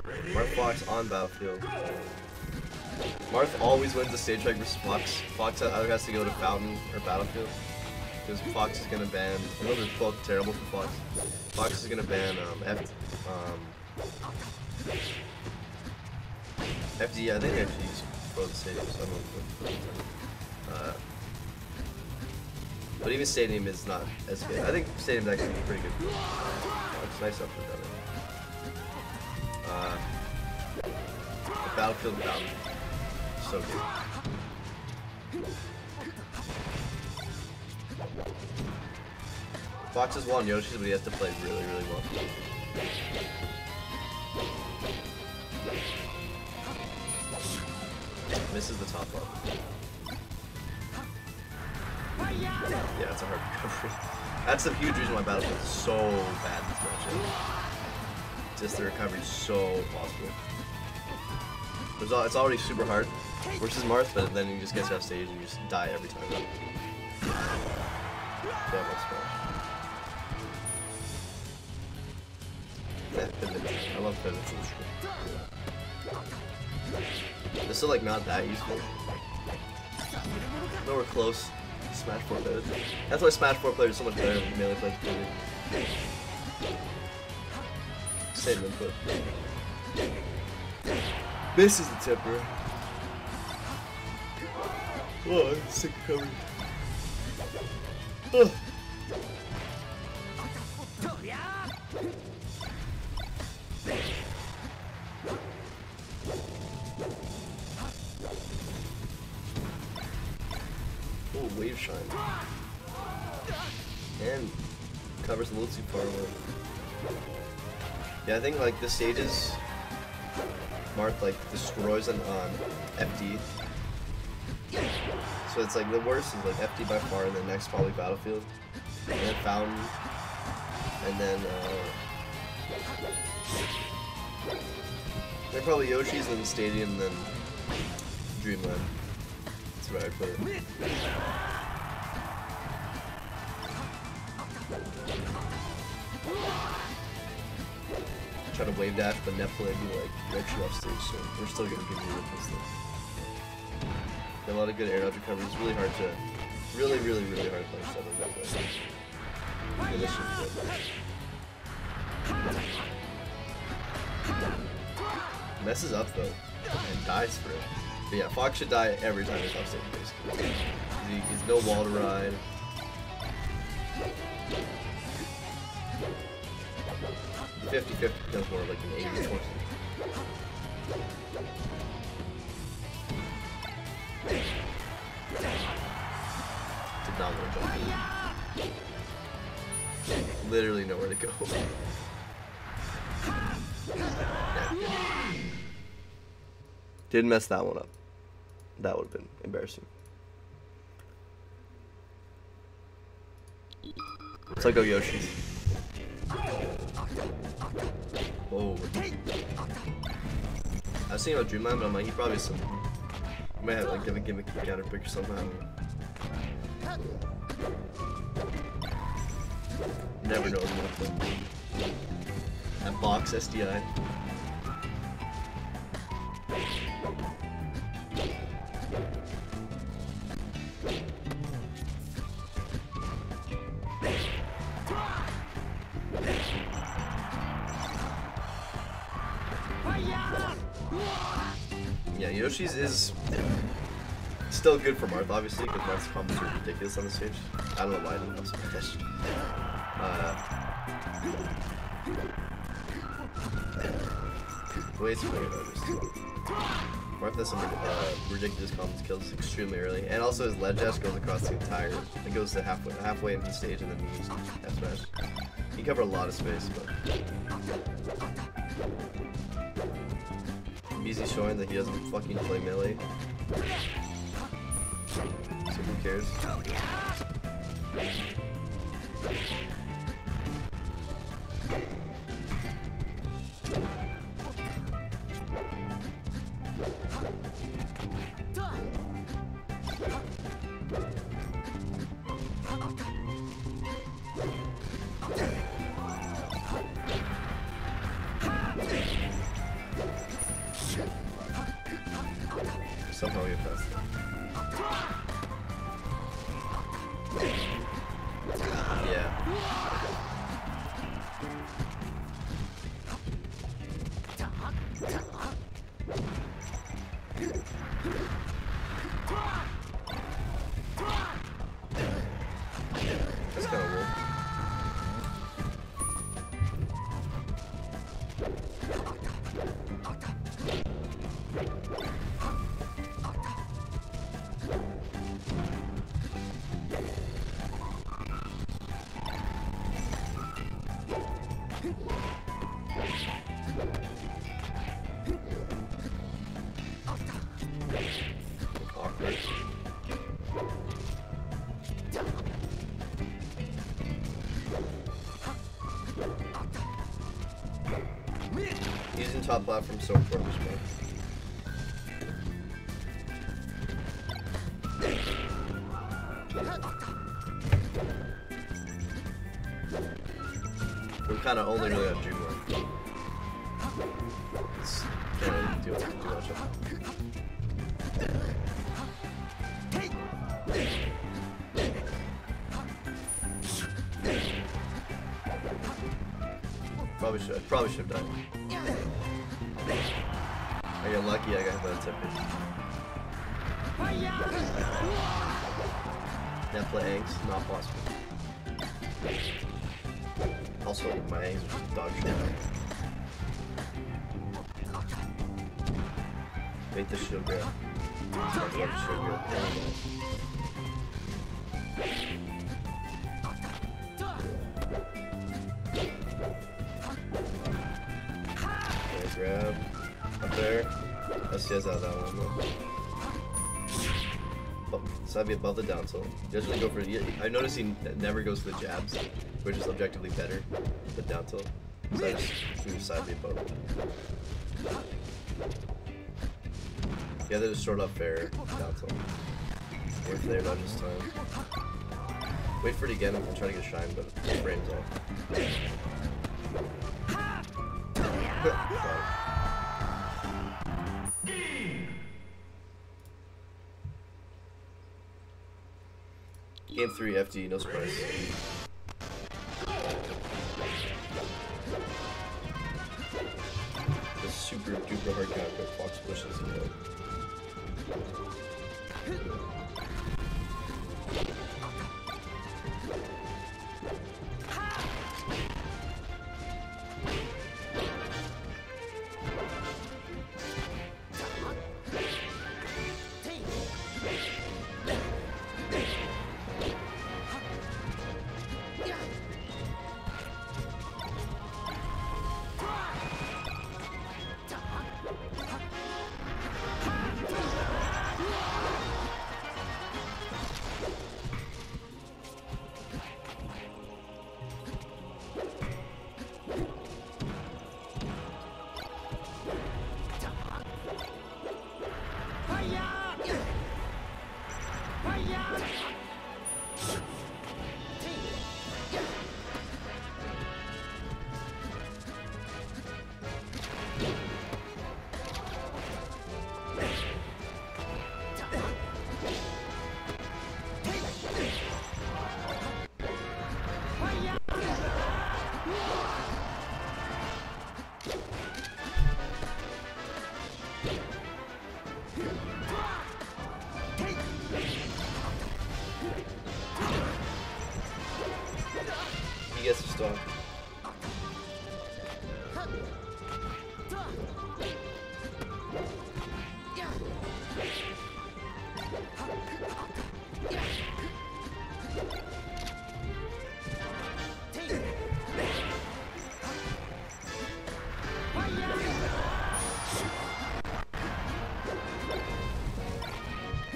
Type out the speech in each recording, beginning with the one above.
Marth Fox on battlefield. Marth always wins the stage fight versus Fox. Fox either has to go to Fountain or Battlefield. Because Fox is gonna ban. I know they're both terrible for Fox. Fox is gonna ban um, F, um, FD. I think FD's for the stadium. So I don't know. Uh, but even stadium is not as good. I think stadium's actually pretty good. Oh, it's nice up for that. Uh, the Battlefield Fountain. So good. Fox has won Yoshi's, but he has to play really, really well. Misses the top level. Yeah, it's a hard recovery. That's the huge reason why Battlefield is so bad this matchup. Just the recovery is so possible. It's, al it's already super hard versus Marth, but then you just get off stage and you just die every time. Yeah. I love pivots. This is like not that useful. Nowhere close. Smash 4 pivot. That's why Smash 4 players are so much better than melee players input. This is the tipper. Oh, I'm sick covered. Ugh. Oh, wave shine. And covers a little too far away. Yeah, I think like the stages Marth like destroys an on FD. So it's like the worst is like FD by far, and then next probably Battlefield, and then Fountain, and then uh, then probably Yoshi's, and then Stadium, and then Dreamland. That's where I put it. Try to wave dash, but Nephilim be like red you off stage, so we're still gonna give you this thing. Got a lot of good air dodge recovery. It's really hard to, really, really, really hard to that Messes up though, and dies for it. But yeah, Fox should die every time he's off stage, basically. He, he's no wall to ride. 50-50 becomes more like an 80 20. Did not want to jump. Literally nowhere to go. Didn't mess that one up. That would have been embarrassing. Let's go Yoshi. Whoa. I was thinking about Dreamland, but I'm like, he probably some. He might have like a gimmick counter pick or. I know. Never know what That box SDI. Yoshi's is still good for Marth, obviously, because Marth's combos are ridiculous on the stage. I don't know why I didn't fish. Uh, way too many noticed. Marth has some uh, ridiculous combos kills extremely early, and also his ledge dash goes across the entire. It goes to halfway, halfway into the stage, and then he uses F smash. He covered a lot of space, but Easy showing that he doesn't fucking play melee. So who cares? Somehow get past Using top platform so game. We kind of only really have Dreamland. Of Probably should. Probably should have done. I got lucky. I got the tippage. Now play Angs, not possible. Also, my eggs are dog shit. Wait the shield grab. Okay, grab. Up there. Let's see how that one. Oh, so I'd be above the down tilt. Really go for. I noticed he never goes for the jabs, which is objectively better than down tilt. So I just move side above. Yeah, they just sort up fair. Wait for their dodges time. Wait for it again and try to get a shine, but the frame's off. Game 3 FD, no surprise. Super duper hard but Fox pushes it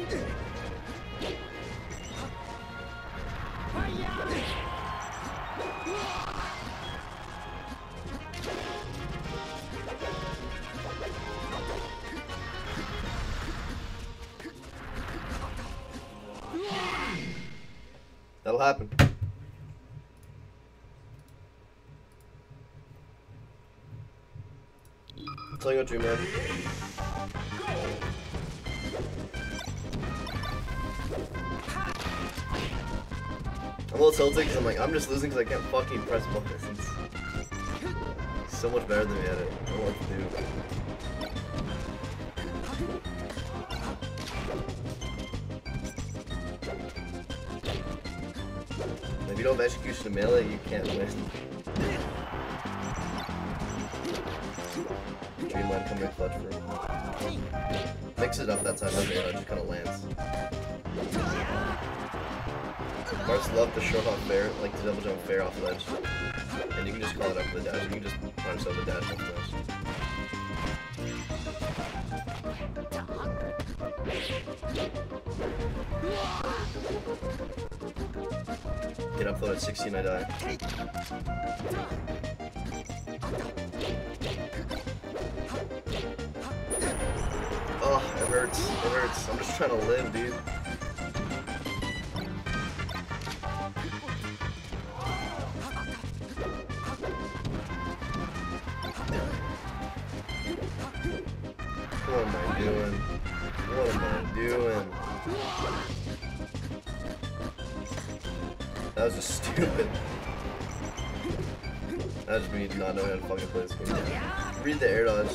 Yeah. Until you go dream. I'm a little tilted because I'm like, I'm just losing because I can't fucking press buttons. It's so much better than me at it. I don't know what to do. If you don't execution melee, you can't win. Dreamland coming clutch for. Mix it up that time, just kind of lands. Marths love the short hop fair, like the double jump fair off ledge. And you can just call it up with the dash. You can just find yourself a dash off the ledge. Get upload at 16, I die. Hurts. It hurts. I'm just trying to live, dude. What am I doing? What am I doing? That was just stupid. That just me not knowing how to fucking play this game. Read the air dodge.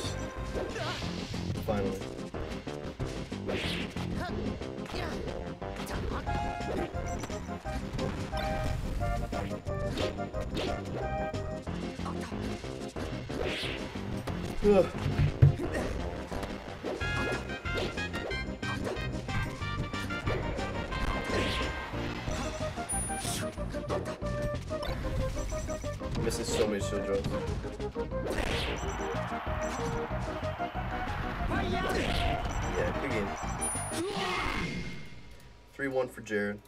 Finally. Ugh. I'm so many shield. Yeah, good game. 3-1 for Jared.